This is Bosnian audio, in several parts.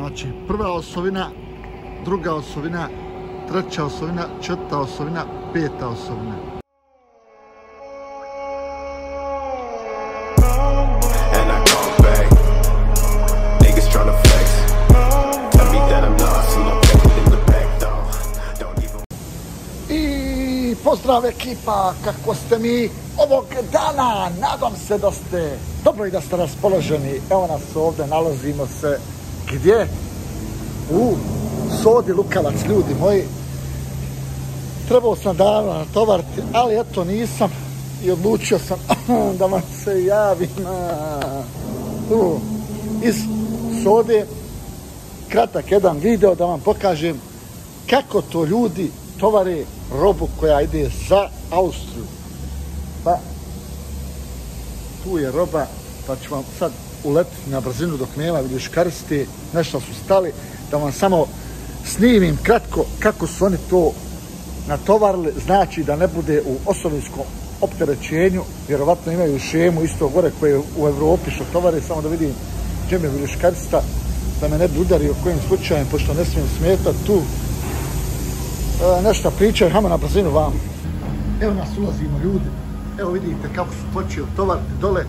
Znači, prva osovina, druga osovina, treća osovina, četvrta osovina, peta osovina. I pozdrav ekipa, kako ste mi ovog dana, nadam se da ste dobro i da ste raspoloženi. Evo nas ovdje, nalazimo se gdje? U Sodi Lukavac, ljudi moji. Trebao sam davno natovariti, ali eto nisam i odlučio sam da vam se javim u, iz Sode. Kratak jedan video da vam pokažem kako to ljudi tovare robu koja ide za Austriju. Pa, tu je roba, pa ću vam sad uletiti na brzinu dok nema vidiš kariste, nešto su stali, da vam samo snimim kratko kako su oni to natovarili, znači da ne bude u osobinskom opterećenju, vjerovatno imaju šemu isto gore koje u Evropi što tovare, samo da vidim gdje mi je viljuškarista, da me ne bi udario kojim slučajem, pošto ne smijem smeta tu, e, nešto pričaju, hajmo na brzinu vam. Evo nas ulazimo ljudi, evo vidite kako su počeli tovariti dole,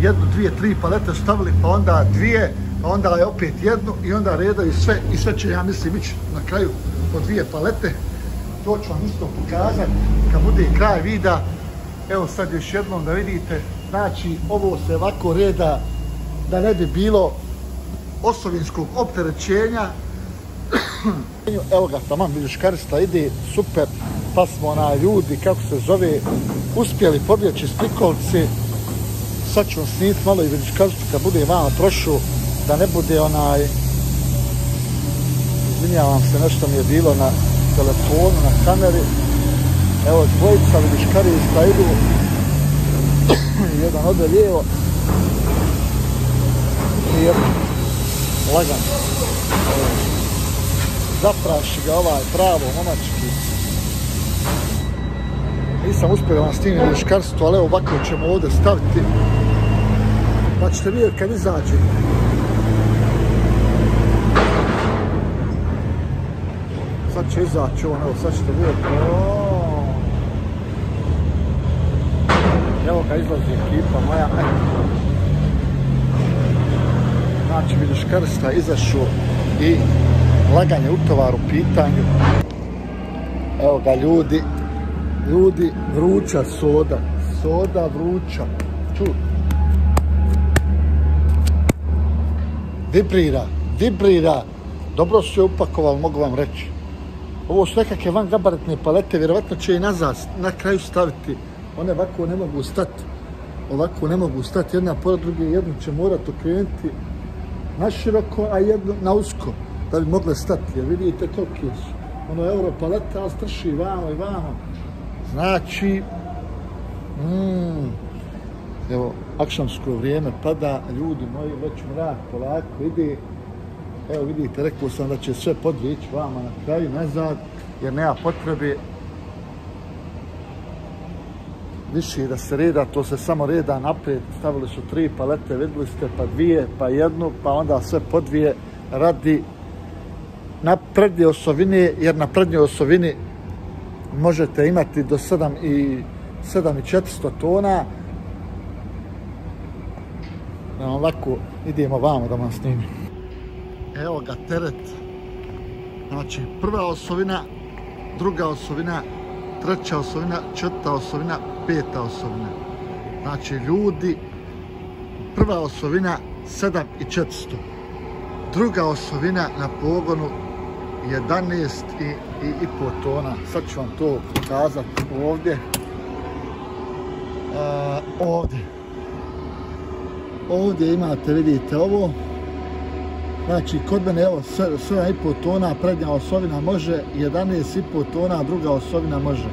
jednu, dvije, tri palete stavili, pa onda dvije, pa onda je opet jednu i onda redaju sve i sve će, ja mislim, ići na kraju po dvije palete. To ću vam isto pokazati kad bude kraj vida. Evo sad još jednom da vidite, znači ovo se ovako reda da ne bi bilo osovinskog opterećenja, Evo ga, tamo vidiš karista ide, super, pa smo na ljudi, kako se zove, uspjeli pobjeći s Sad ću vam snimiti malo i vidiš kad bude vama prošao, da ne bude onaj, izvinjavam se, nešto mi je bilo na telefonu, na kameri. Evo, dvojica vidiš karista idu, jedan ode lijevo, i jedan lagan. Zapraši ga ovaj pravo momački. Nisam uspio da vam stignem muškarstvo, ali evo ovako ćemo ovdje staviti. Pa ćete vidjeti kad izađe. Sad će izaći on, evo sad ćete vidjeti. Evo ga izlazi ekipa moja. Znači vidiš krsta izašao i laganje u tovaru pitanju. Evo ga ljudi, ljudi, vruća soda, soda vruća. Ču. Vibrira, vibrira. Dobro su je upakovali, mogu vam reći. Ovo su nekakve van gabaritne palete, vjerovatno će i nazad na kraju staviti. One ovako ne mogu stati. Ovako ne mogu stati jedna pored druge, jednu će morati okrenuti na široko, a jednu na usko da bi mogle stati, jer vidite kolike su. Ono euro paleta, ali strši vamo i vamo. Znači, mm, evo, akšamsko vrijeme pada, ljudi moji, već mrak polako ide. Evo vidite, rekao sam da će sve podvići vama na kraju, nazad, jer nema potrebe više da se reda, to se samo reda naprijed, stavili su tri palete, vidjeli ste, pa dvije, pa jednu, pa onda sve podvije radi na prednje osovine, jer na prednjoj osovini možete imati do 7 i 7400 tona. Evo ovako idemo vamo da vam snimim. Evo ga teret. Znači, prva osovina, druga osovina, treća osovina, četvrta osovina, peta osovina. Znači, ljudi, prva osovina 7400. Druga osovina na pogonu 11 i, i, i po tona. Sad ću vam to pokazati ovdje. E, ovdje. Ovdje imate, vidite ovo. Znači, kod mene, evo, 7,5 tona prednja osovina može, 11,5 tona druga osovina može.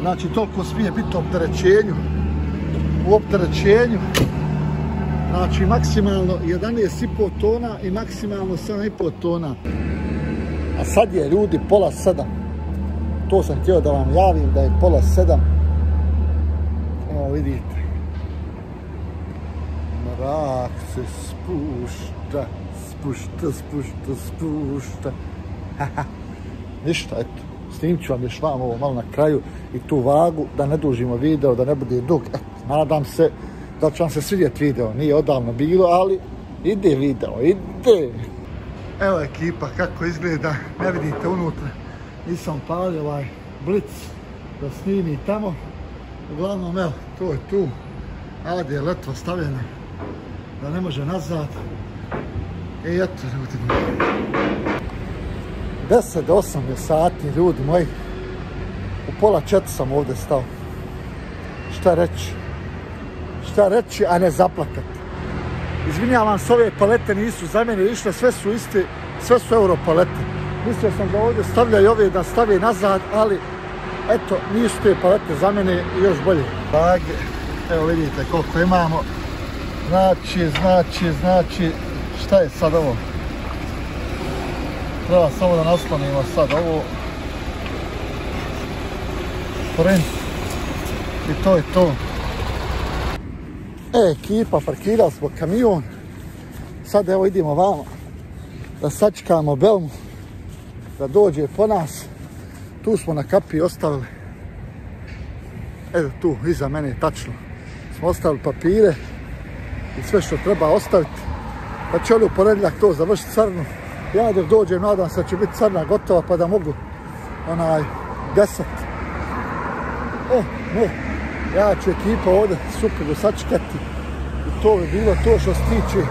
Znači, toliko smije biti u opterećenju. U opterećenju. Znači, maksimalno 11,5 tona i maksimalno 7,5 tona. A sad je ljudi pola sedam. To sam htio da vam javim da je pola sedam. Evo vidite. Mrak se spušta, spušta, spušta, spušta. Ništa, eto. Snimit ću vam još vam ovo malo na kraju i tu vagu, da ne dužimo video, da ne bude dug. Eto, nadam se da će vam se svidjeti video. Nije odavno bilo, ali ide video, ide. Evo ekipa kako izgleda, ne vidite unutra. Nisam palio ovaj blic da snimi tamo. Uglavnom, evo, to je tu. Ade je letva stavljena da ne može nazad. I eto, ljudi moji. 10 do 8 je sati, ljudi moji. U pola četiri sam ovdje stao. Šta reći? Šta reći, a ne zaplakati? Izvinjavam se, ove palete nisu za mene išle, sve su iste, sve su euro palete. Mislio sam da ovdje stavljaju ove da stave nazad, ali eto, nisu te palete za mene još bolje. Bag, evo vidite koliko imamo. Znači, znači, znači, šta je sad ovo? Treba samo da naslonimo sad ovo. Print. I to je to. E, ekipa, parkirali smo kamion. Sad evo idemo vamo da sačkamo Belmu da dođe po nas. Tu smo na kapi ostavili. Evo tu, iza mene, tačno. Smo ostavili papire i sve što treba ostaviti. Pa će ono poredljak to završiti crnu. Ja dok dođem, nadam se da će biti crna gotova pa da mogu onaj deset. E, ne, ja ću ekipa ovdje suprugu sačekati. I to bi bilo to što se tiče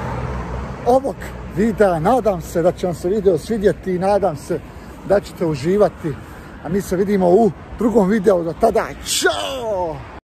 ovog videa. Nadam se da će vam se video svidjeti i nadam se da ćete uživati. A mi se vidimo u drugom videu. Do tada, čao!